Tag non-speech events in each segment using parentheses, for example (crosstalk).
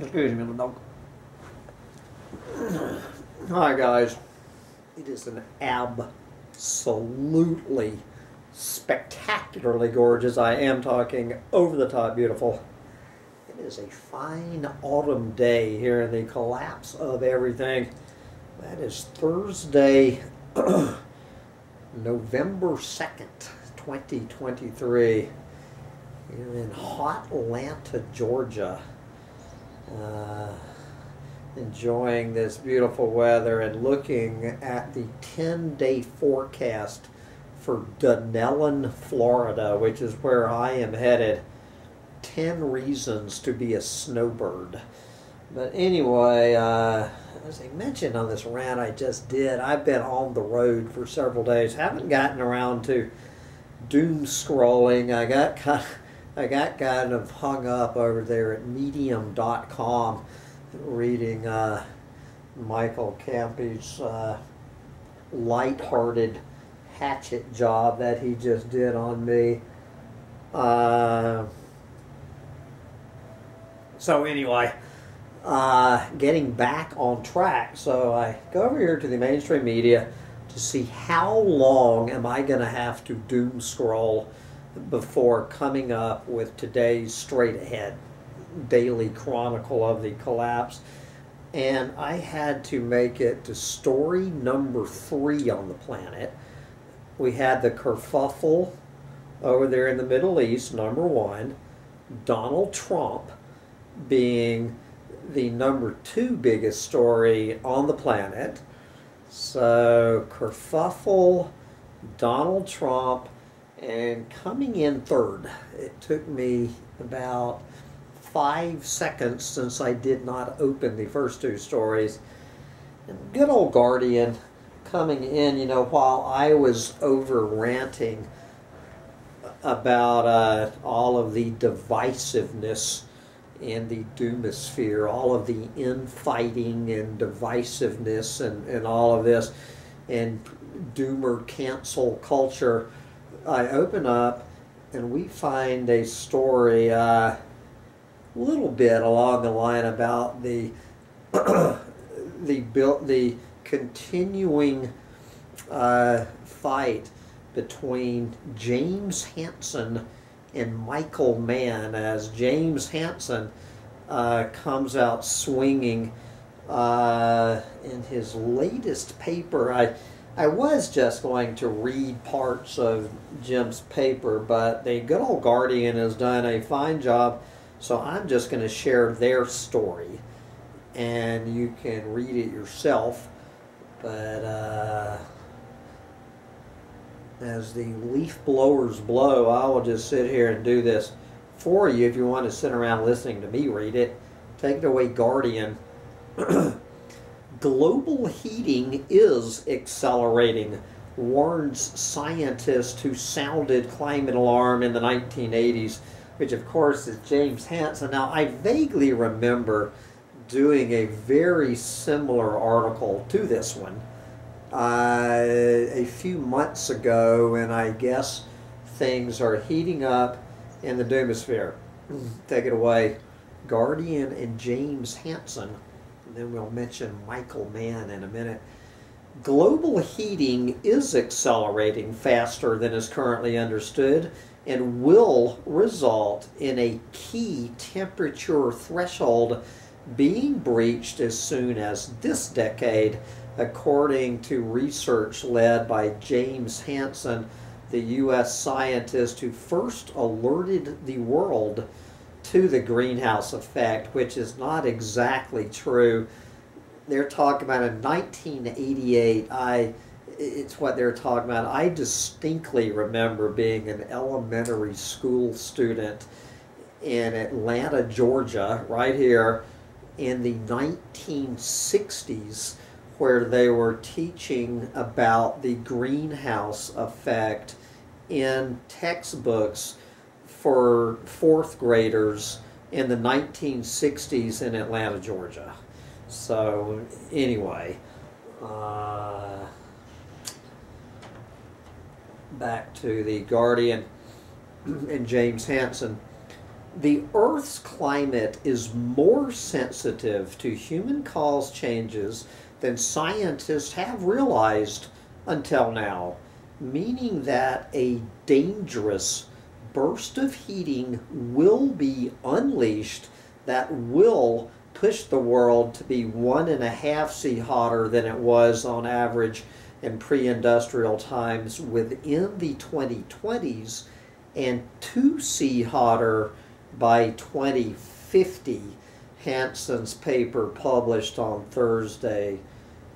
Excuse me, dog. Hi, guys. It is an absolutely spectacularly gorgeous. I am talking over the top beautiful. It is a fine autumn day here in the collapse of everything. That is Thursday, (clears throat) November 2nd, 2023. Here in hot Atlanta, Georgia uh, enjoying this beautiful weather and looking at the 10 day forecast for Dunnellon, Florida, which is where I am headed. 10 reasons to be a snowbird. But anyway, uh, as I mentioned on this rant I just did, I've been on the road for several days. Haven't gotten around to doom scrolling. I got (laughs) kind of, I got kind of hung up over there at medium.com reading uh, Michael Campy's uh, light-hearted hatchet job that he just did on me. Uh, so anyway, uh, getting back on track. So I go over here to the mainstream media to see how long am I going to have to doom scroll before coming up with today's straight ahead daily chronicle of the collapse. And I had to make it to story number three on the planet. We had the kerfuffle over there in the Middle East, number one. Donald Trump being the number two biggest story on the planet. So, kerfuffle, Donald Trump, and coming in third, it took me about five seconds since I did not open the first two stories. And good old Guardian coming in, you know, while I was over ranting about uh, all of the divisiveness in the doomosphere, all of the infighting and divisiveness and, and all of this, and doomer cancel culture I open up and we find a story a uh, little bit along the line about the (clears throat) the built the continuing uh, fight between James Hansen and Michael Mann as James Hansen uh, comes out swinging uh, in his latest paper. I I was just going to read parts of Jim's paper, but the good old Guardian has done a fine job, so I'm just going to share their story, and you can read it yourself. But uh, as the leaf blowers blow, I will just sit here and do this for you if you want to sit around listening to me read it. Take it away, Guardian. (clears throat) global heating is accelerating, warns scientist who sounded climate alarm in the 1980s, which of course is James Hansen. Now, I vaguely remember doing a very similar article to this one uh, a few months ago, and I guess things are heating up in the doomosphere. Take it away. Guardian and James Hansen and then we'll mention Michael Mann in a minute. Global heating is accelerating faster than is currently understood and will result in a key temperature threshold being breached as soon as this decade, according to research led by James Hansen, the U.S. scientist who first alerted the world to the greenhouse effect, which is not exactly true. They're talking about in 1988, I it's what they're talking about. I distinctly remember being an elementary school student in Atlanta, Georgia, right here in the 1960s, where they were teaching about the greenhouse effect in textbooks for fourth graders in the 1960s in Atlanta, Georgia. So, anyway, uh, back to the Guardian and James Hansen. the Earth's climate is more sensitive to human caused changes than scientists have realized until now, meaning that a dangerous burst of heating will be unleashed that will push the world to be one and a half C hotter than it was on average in pre industrial times within the 2020s and 2 C hotter by 2050. Hansen's paper published on Thursday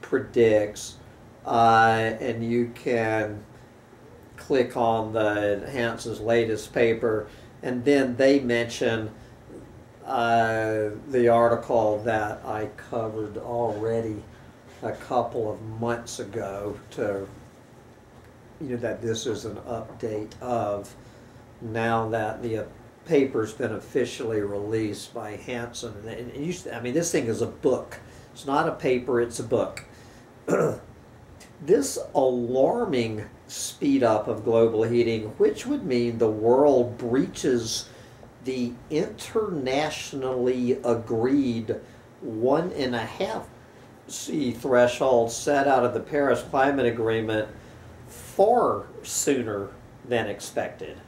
predicts, uh, and you can click on the Hansen's latest paper, and then they mention uh, the article that I covered already a couple of months ago to you know that this is an update of now that the paper's been officially released by Hansen. And it used I mean, this thing is a book. It's not a paper, it's a book. (clears throat) this alarming speed up of global heating, which would mean the world breaches the internationally agreed one and a half C threshold set out of the Paris Climate Agreement far sooner than expected.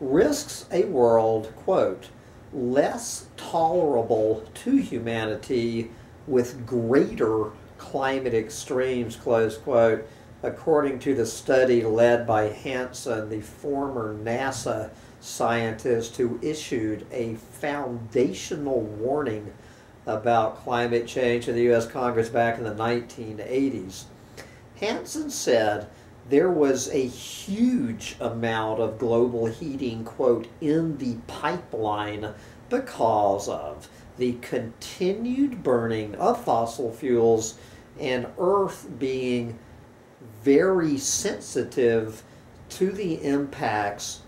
Risks a world, quote, less tolerable to humanity with greater climate extremes, close quote, according to the study led by Hansen, the former NASA scientist who issued a foundational warning about climate change to the U.S. Congress back in the 1980s. Hansen said there was a huge amount of global heating, quote, in the pipeline because of the continued burning of fossil fuels and Earth being very sensitive to the impacts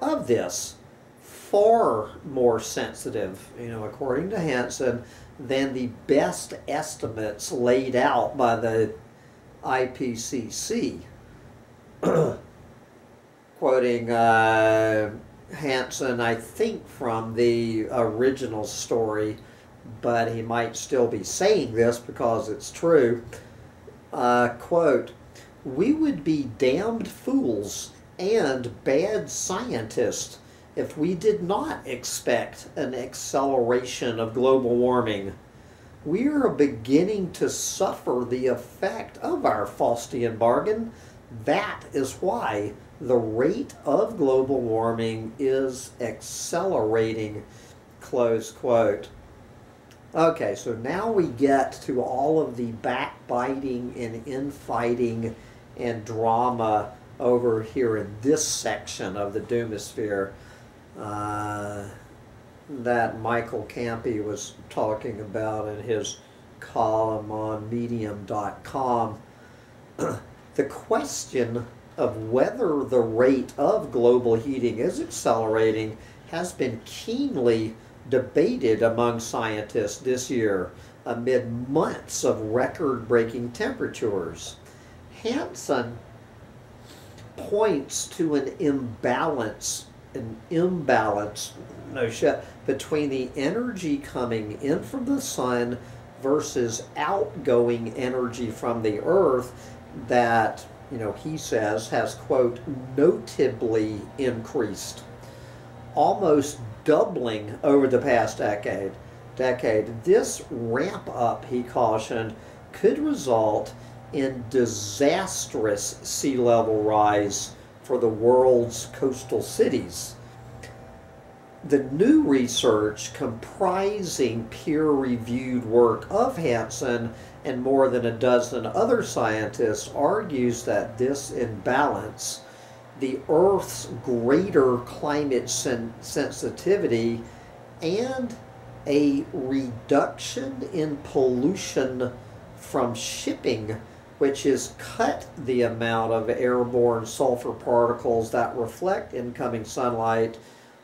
of this. Far more sensitive, you know, according to Hansen, than the best estimates laid out by the IPCC. (clears throat) quoting uh, Hansen, I think, from the original story, but he might still be saying this because it's true. Uh, quote, we would be damned fools and bad scientists if we did not expect an acceleration of global warming. We are beginning to suffer the effect of our Faustian bargain that is why the rate of global warming is accelerating, close quote. Okay, so now we get to all of the backbiting and infighting and drama over here in this section of the Doomosphere uh, that Michael Campy was talking about in his column on medium.com. (clears throat) the question of whether the rate of global heating is accelerating has been keenly debated among scientists this year amid months of record breaking temperatures. Hansen points to an imbalance, an imbalance, no shit, between the energy coming in from the sun versus outgoing energy from the earth that, you know, he says has, quote, notably increased, almost doubling over the past decade. Decade. This ramp up, he cautioned, could result in disastrous sea level rise for the world's coastal cities. The new research comprising peer reviewed work of Hansen and more than a dozen other scientists argues that this imbalance, the Earth's greater climate sen sensitivity, and a reduction in pollution from shipping, which has cut the amount of airborne sulfur particles that reflect incoming sunlight,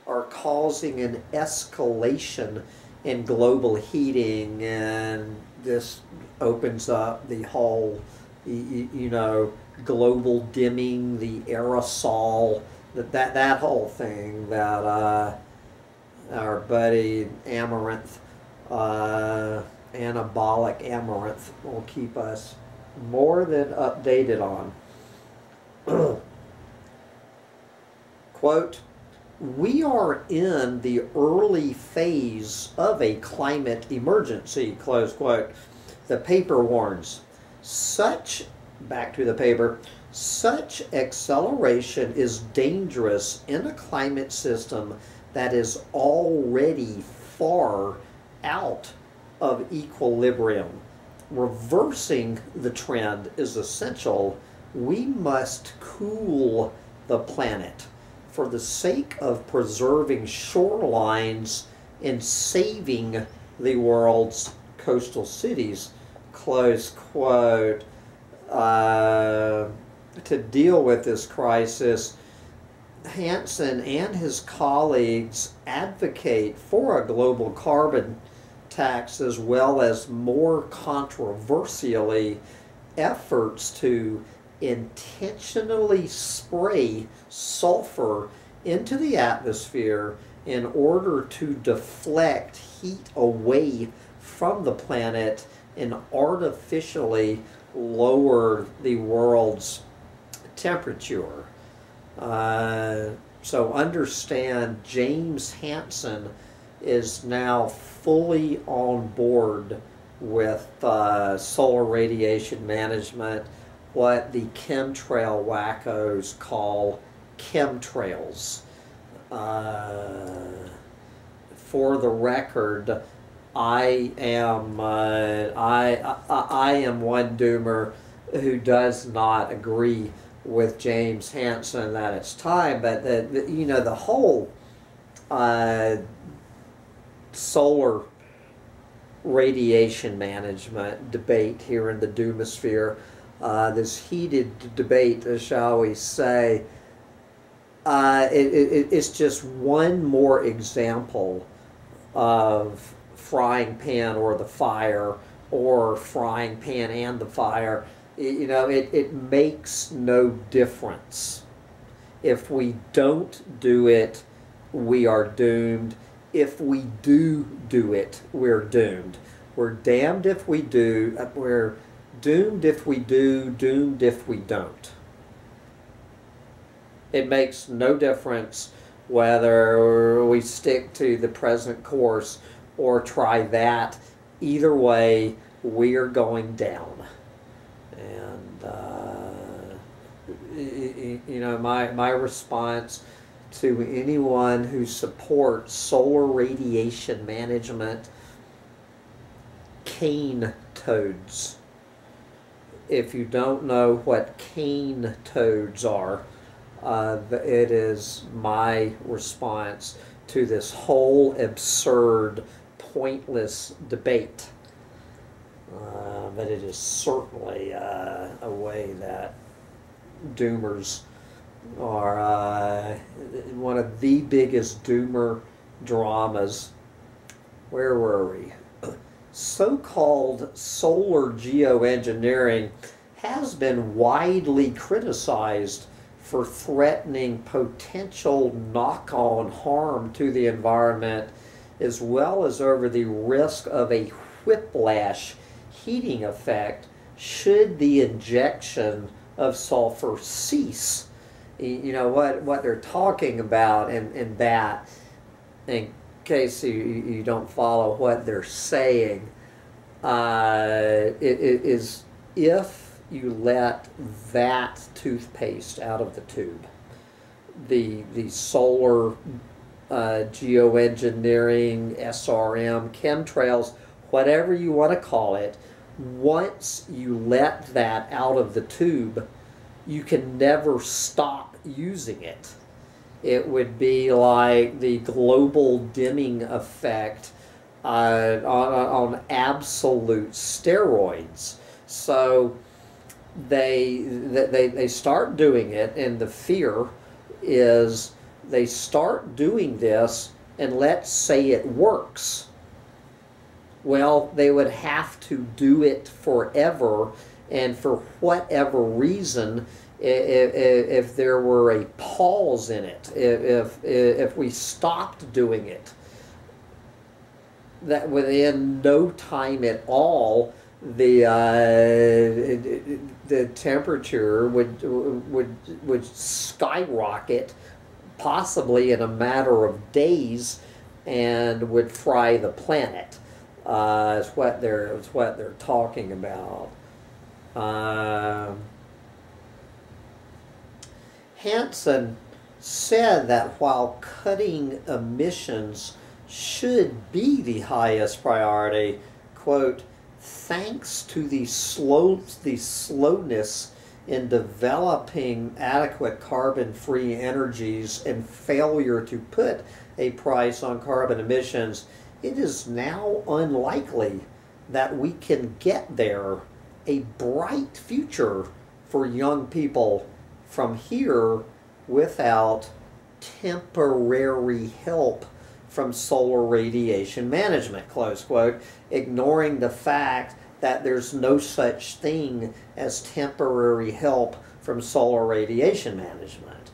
are causing an escalation in global heating and this opens up the whole, you, you know, global dimming, the aerosol, that that, that whole thing that uh, our buddy Amaranth, uh, anabolic Amaranth, will keep us more than updated on. (clears throat) Quote, we are in the early phase of a climate emergency, close quote. The paper warns. Such, back to the paper, such acceleration is dangerous in a climate system that is already far out of equilibrium. Reversing the trend is essential. We must cool the planet for the sake of preserving shorelines and saving the world's coastal cities. Close quote. Uh, to deal with this crisis, Hansen and his colleagues advocate for a global carbon tax as well as more controversially efforts to intentionally spray sulfur into the atmosphere in order to deflect heat away from the planet and artificially lower the world's temperature. Uh, so understand James Hansen is now fully on board with uh, solar radiation management what the chemtrail wackos call chemtrails. Uh, for the record, I am uh, I, I, I am one doomer who does not agree with James Hansen that it's time, but the, the you know the whole uh, solar radiation management debate here in the doomosphere uh, this heated debate, uh, shall we say, uh, it, it, it's just one more example of frying pan or the fire or frying pan and the fire. It, you know, it, it makes no difference. If we don't do it, we are doomed. If we do do it, we're doomed. We're damned if we do. Uh, we're doomed if we do, doomed if we don't. It makes no difference whether we stick to the present course or try that. Either way, we are going down. And, uh, you know, my, my response to anyone who supports solar radiation management cane toads if you don't know what cane toads are, uh, it is my response to this whole absurd, pointless debate. Uh, but it is certainly uh, a way that doomers are uh, one of the biggest doomer dramas. Where were we? (clears throat) so-called solar geoengineering has been widely criticized for threatening potential knock-on harm to the environment as well as over the risk of a whiplash heating effect should the injection of sulfur cease. You know what, what they're talking about in, in that, in case you, you don't follow what they're saying, uh, it, it is if you let that toothpaste out of the tube, the the solar uh, geoengineering, SRM, chemtrails, whatever you want to call it, once you let that out of the tube, you can never stop using it it would be like the global dimming effect uh, on, on absolute steroids. So they, they, they start doing it, and the fear is they start doing this, and let's say it works. Well, they would have to do it forever, and for whatever reason, if, if there were a pause in it, if, if, if we stopped doing it, that within no time at all, the uh, the temperature would would would skyrocket, possibly in a matter of days, and would fry the planet. Uh, is what they're is what they're talking about. Um, Hansen said that while cutting emissions should be the highest priority, quote, thanks to the slow the slowness in developing adequate carbon-free energies and failure to put a price on carbon emissions, it is now unlikely that we can get there a bright future for young people from here without temporary help from solar radiation management, close quote, ignoring the fact that there's no such thing as temporary help from solar radiation management.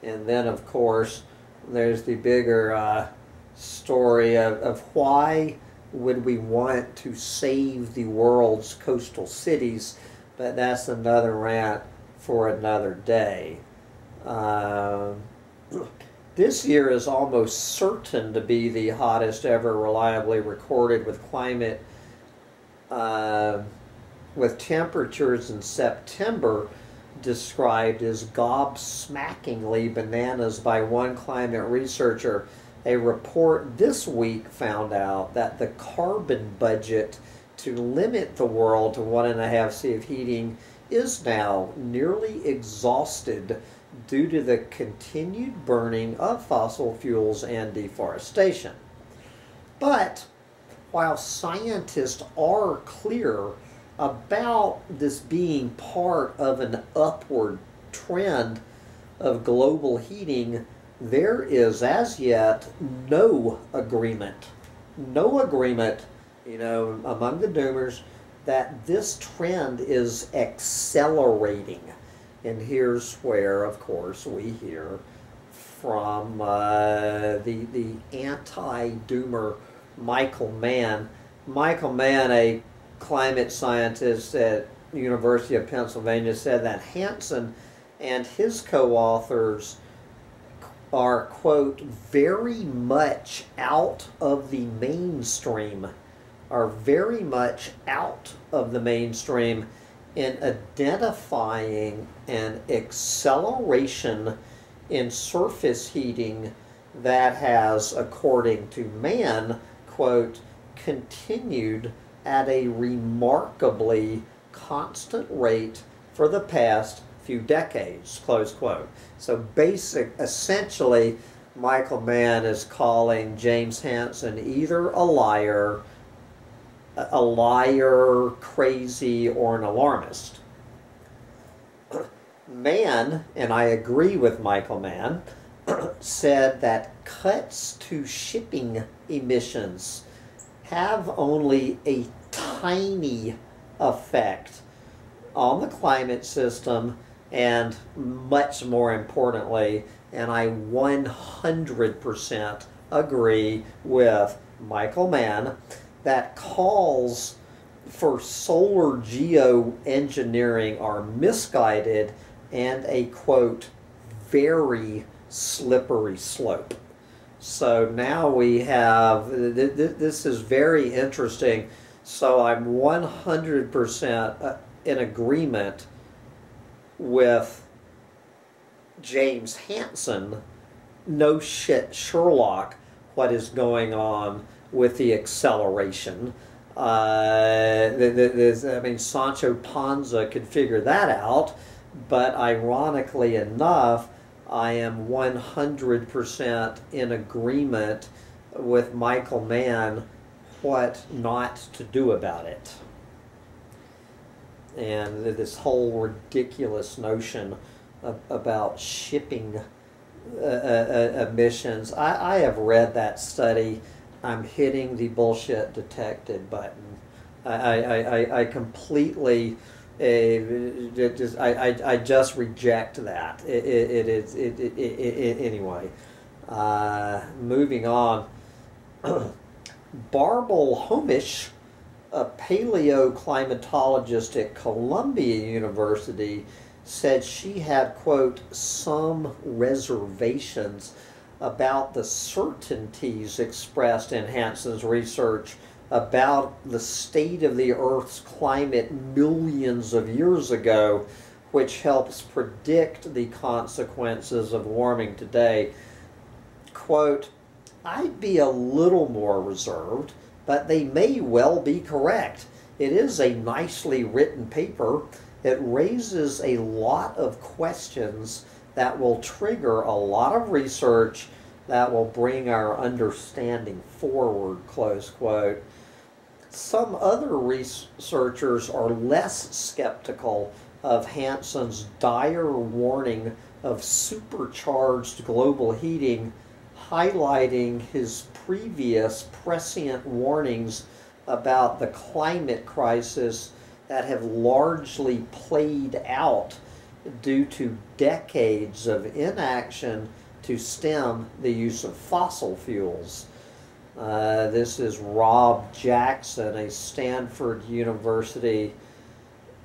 And then, of course, there's the bigger uh, story of, of why would we want to save the world's coastal cities, but that's another rant for another day. Uh, this year is almost certain to be the hottest ever reliably recorded with climate, uh, with temperatures in September described as gobsmackingly bananas by one climate researcher. A report this week found out that the carbon budget to limit the world to one and a half C of heating is now nearly exhausted due to the continued burning of fossil fuels and deforestation. But while scientists are clear about this being part of an upward trend of global heating, there is as yet no agreement, no agreement, you know, among the doomers that this trend is accelerating. And here's where, of course, we hear from uh, the, the anti-doomer Michael Mann. Michael Mann, a climate scientist at University of Pennsylvania, said that Hansen and his co-authors are, quote, very much out of the mainstream, are very much out of the mainstream in identifying an acceleration in surface heating that has, according to Mann, quote, continued at a remarkably constant rate for the past few decades, close quote. So basic, essentially, Michael Mann is calling James Hansen either a liar a liar, crazy, or an alarmist. (clears throat) Mann, and I agree with Michael Mann, said that cuts to shipping emissions have only a tiny effect on the climate system and much more importantly, and I 100% agree with Michael Mann, that calls for solar geoengineering are misguided and a quote, very slippery slope. So now we have, th th this is very interesting. So I'm 100% uh, in agreement with James Hansen, no shit Sherlock, what is going on with the acceleration. Uh, I mean, Sancho Panza could figure that out, but ironically enough, I am 100% in agreement with Michael Mann what not to do about it. And this whole ridiculous notion of, about shipping uh, uh, uh emissions. I, I have read that study I'm hitting the bullshit detected button. I, I, I, I completely uh, just I, I, I just reject that. It, it, it is it, it, it, anyway. Uh, moving on. (clears throat) Bärbel Hönisch, a paleoclimatologist at Columbia University, said she had, quote, some reservations about the certainties expressed in Hansen's research about the state of the Earth's climate millions of years ago, which helps predict the consequences of warming today. Quote, I'd be a little more reserved, but they may well be correct. It is a nicely written paper. It raises a lot of questions that will trigger a lot of research that will bring our understanding forward, close quote. Some other researchers are less skeptical of Hansen's dire warning of supercharged global heating, highlighting his previous prescient warnings about the climate crisis that have largely played out due to decades of inaction to stem the use of fossil fuels. Uh, this is Rob Jackson, a Stanford University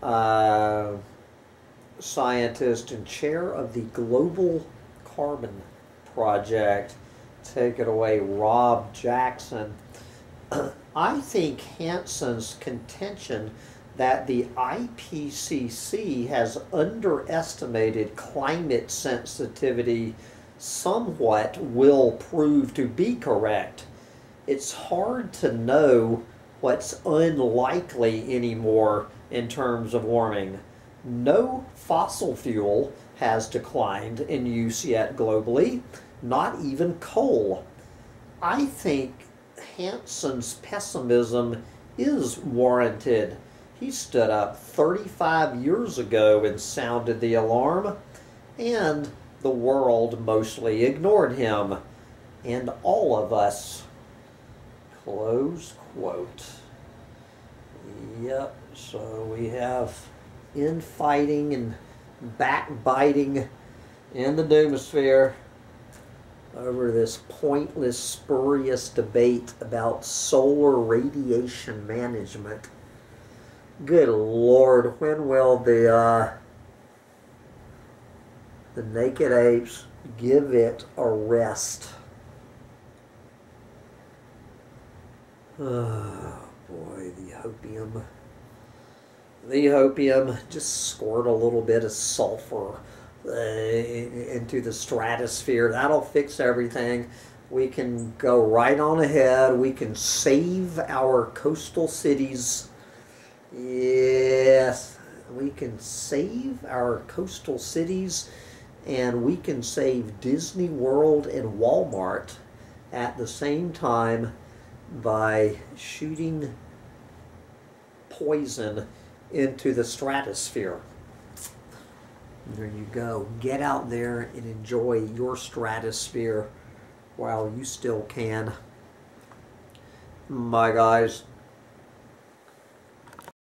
uh, scientist and chair of the Global Carbon Project. Take it away, Rob Jackson. (clears throat) I think Hansen's contention that the IPCC has underestimated climate sensitivity somewhat will prove to be correct. It's hard to know what's unlikely anymore in terms of warming. No fossil fuel has declined in use yet globally, not even coal. I think Hansen's pessimism is warranted. He stood up 35 years ago and sounded the alarm, and the world mostly ignored him, and all of us. Close quote. Yep, so we have infighting and backbiting in the doomosphere over this pointless, spurious debate about solar radiation management. Good Lord, when will the uh, the naked apes give it a rest? Oh boy, the hopium. The hopium just squirt a little bit of sulfur uh, into the stratosphere. That'll fix everything. We can go right on ahead. We can save our coastal cities. Yes, we can save our coastal cities and we can save Disney World and Walmart at the same time by shooting poison into the stratosphere. There you go. Get out there and enjoy your stratosphere while you still can. My guys.